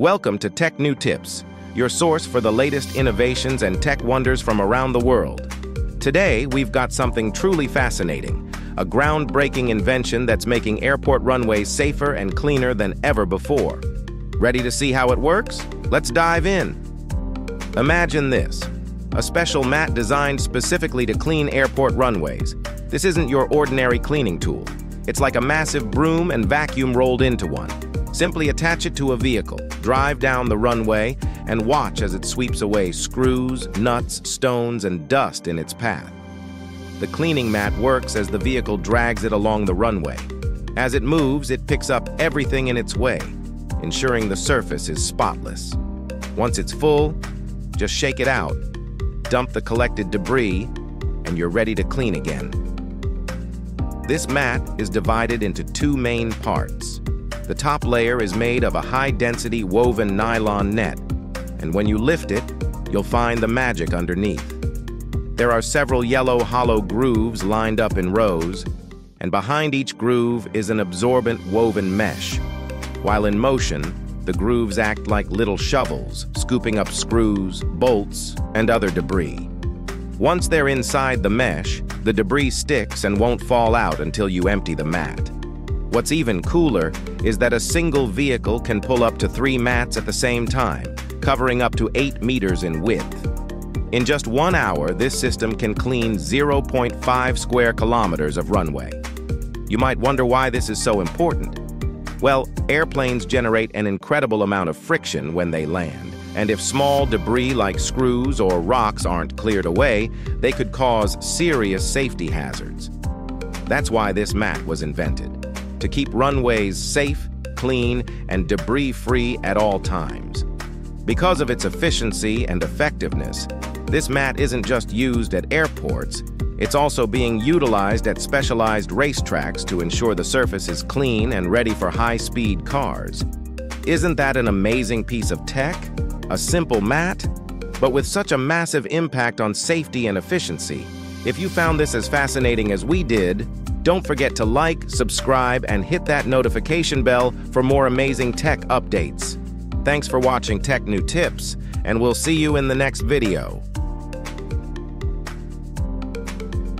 Welcome to Tech New Tips, your source for the latest innovations and tech wonders from around the world. Today, we've got something truly fascinating, a groundbreaking invention that's making airport runways safer and cleaner than ever before. Ready to see how it works? Let's dive in. Imagine this, a special mat designed specifically to clean airport runways. This isn't your ordinary cleaning tool. It's like a massive broom and vacuum rolled into one. Simply attach it to a vehicle, drive down the runway, and watch as it sweeps away screws, nuts, stones, and dust in its path. The cleaning mat works as the vehicle drags it along the runway. As it moves, it picks up everything in its way, ensuring the surface is spotless. Once it's full, just shake it out, dump the collected debris, and you're ready to clean again. This mat is divided into two main parts. The top layer is made of a high-density woven nylon net, and when you lift it, you'll find the magic underneath. There are several yellow hollow grooves lined up in rows, and behind each groove is an absorbent woven mesh. While in motion, the grooves act like little shovels, scooping up screws, bolts, and other debris. Once they're inside the mesh, the debris sticks and won't fall out until you empty the mat. What's even cooler is that a single vehicle can pull up to three mats at the same time, covering up to 8 meters in width. In just one hour, this system can clean 0.5 square kilometers of runway. You might wonder why this is so important. Well, airplanes generate an incredible amount of friction when they land, and if small debris like screws or rocks aren't cleared away, they could cause serious safety hazards. That's why this mat was invented to keep runways safe, clean, and debris-free at all times. Because of its efficiency and effectiveness, this mat isn't just used at airports, it's also being utilized at specialized racetracks to ensure the surface is clean and ready for high-speed cars. Isn't that an amazing piece of tech? A simple mat? But with such a massive impact on safety and efficiency, if you found this as fascinating as we did, don't forget to like, subscribe, and hit that notification bell for more amazing tech updates. Thanks for watching Tech New Tips, and we'll see you in the next video.